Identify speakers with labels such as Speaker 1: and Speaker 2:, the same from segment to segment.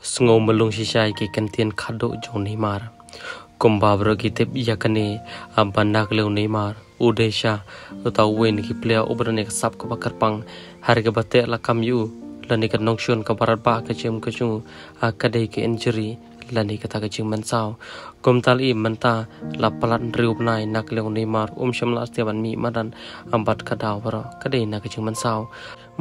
Speaker 1: Sengaw melung sisay ki kentien kado jong Neymar. Kumbabro ki tip yakane abandak leu Neymar. Udesha utau wen ki player obrane sap ko bakar pang. Harga bate la kam yu lani ka nongshon ka barat ba ka chem ka chu akade ki injury lani ka ta ka ching man sao kum tal i manta la palat riup nai nak leu Neymar um sham la stiaban mi madan ambat ka daw baro kade na ka ching man sao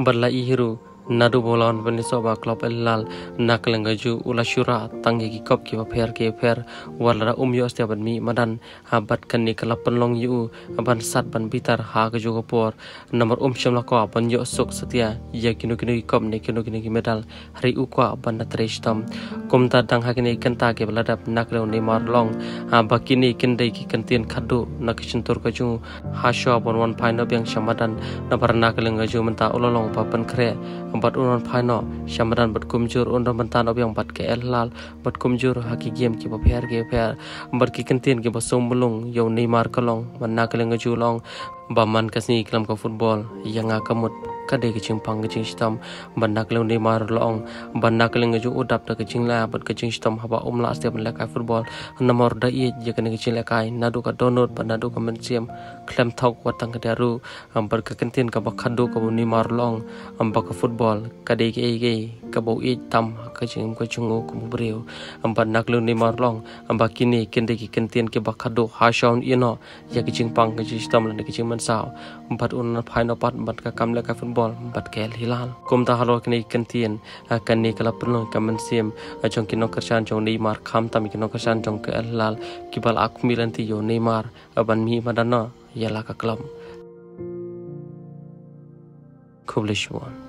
Speaker 1: balla i hiru nadu bolon bani soba klop elal naklang gaju ula syura tangi ki kop ki pher ki pher. Wala um yo ban mi madan habat kan ni kala penlong yu ban sat ban bitar ha ko por nomor um syam la ko ban yo suk setia ya kinu kinu ki kop ni kinu kinu ki medal hari u ko ban na trestam kum ta dang ha kini kenta ke beladap naklo ni mar long. Ha bakini kinde ki kentien khadu nak chintur ko ju. Ha sho bon wan paino biang shamadan na bar naklang gaju menta ulolong pa kre bat unon phano shamadan bat kumjur unon bantan obyang bat ke elal bat kumjur haki game ki bapher ke pher bat ki kentin ki basong bulung yo neymar kalong man kaleng julong. Baman kasni klam ka football yang akamut kade ke chimpang ke ching stam bandak le ne mar long bandak le ngeju udap ta ke ching la bat ke ching stam haba um la step le ka football. Nomor da ye je ke ching le kai nadu ka download ban nadu ka menciam klem thok watang ke daru am bar ke kentin ka ba khadu ka ni mar long am ba ka football. Kade ke ke ka bo tam ka ching ko chungu ku breu am bandak le ne mar long am ba kini ki kentin ke ba khadu ha shaun ino ya ke ching pang ke ching stam le ke ching man sao bat un phai no pat bat ka kam le ka football bol bat kel hilal. Kum ta halo kini kentien kan ni kala perlu kamen sim jong kino kersan jong neymar kham tam kino kersan jong ke hilal kibal ak milan ti yo neymar aban mi madana yala ka klam kublish one